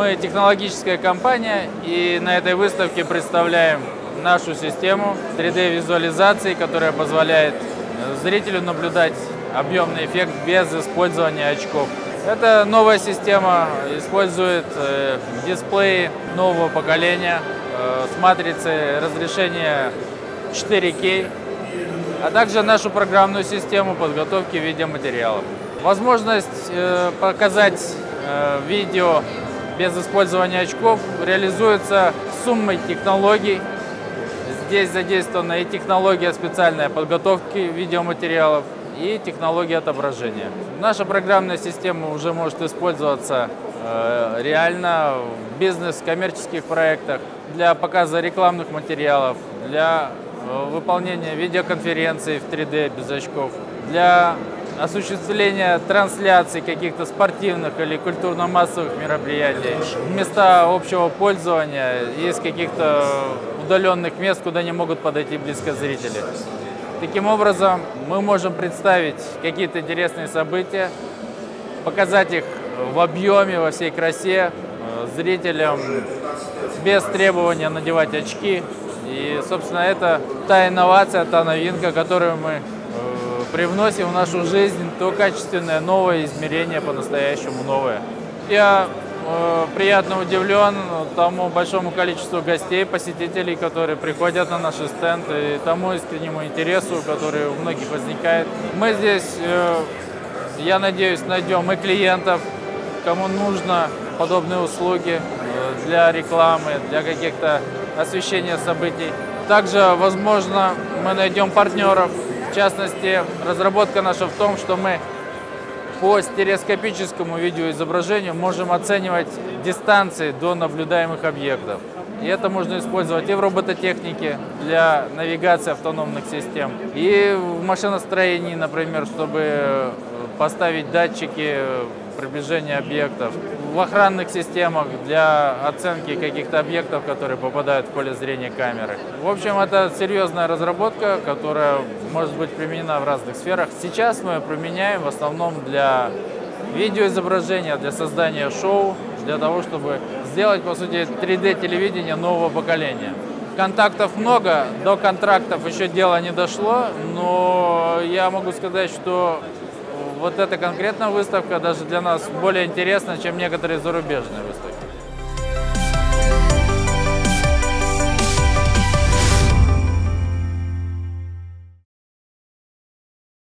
Мы технологическая компания и на этой выставке представляем нашу систему 3D-визуализации, которая позволяет зрителю наблюдать объемный эффект без использования очков. Эта новая система использует э, дисплеи нового поколения э, с матрицей разрешения 4К, а также нашу программную систему подготовки видеоматериалов. Возможность э, показать э, видео без использования очков реализуется суммой технологий. Здесь задействована и технология специальной подготовки видеоматериалов, и технология отображения. Наша программная система уже может использоваться э, реально в бизнес-коммерческих проектах, для показа рекламных материалов, для э, выполнения видеоконференций в 3D без очков, для осуществления трансляций каких-то спортивных или культурно-массовых мероприятий, места общего пользования из каких-то удаленных мест, куда не могут подойти близко зрители. Таким образом, мы можем представить какие-то интересные события, показать их в объеме, во всей красе э, зрителям без требования надевать очки. И, собственно, это та инновация, та новинка, которую мы привносим в нашу жизнь, то качественное новое измерение, по-настоящему новое. Я Э, приятно удивлен тому большому количеству гостей, посетителей, которые приходят на наши стенды, и тому искреннему интересу, который у многих возникает. Мы здесь, э, я надеюсь, найдем и клиентов, кому нужно подобные услуги э, для рекламы, для каких-то освещения событий. Также, возможно, мы найдем партнеров. В частности, разработка наша в том, что мы по стереоскопическому видеоизображению можем оценивать дистанции до наблюдаемых объектов. И это можно использовать и в робототехнике для навигации автономных систем, и в машиностроении, например, чтобы поставить датчики приближения объектов, в охранных системах для оценки каких-то объектов, которые попадают в поле зрения камеры. В общем, это серьезная разработка, которая может быть применена в разных сферах. Сейчас мы ее применяем в основном для видеоизображения, для создания шоу, для того, чтобы сделать, по сути, 3D-телевидение нового поколения. Контактов много, до контрактов еще дело не дошло, но я могу сказать, что вот эта конкретная выставка даже для нас более интересна, чем некоторые зарубежные выставки.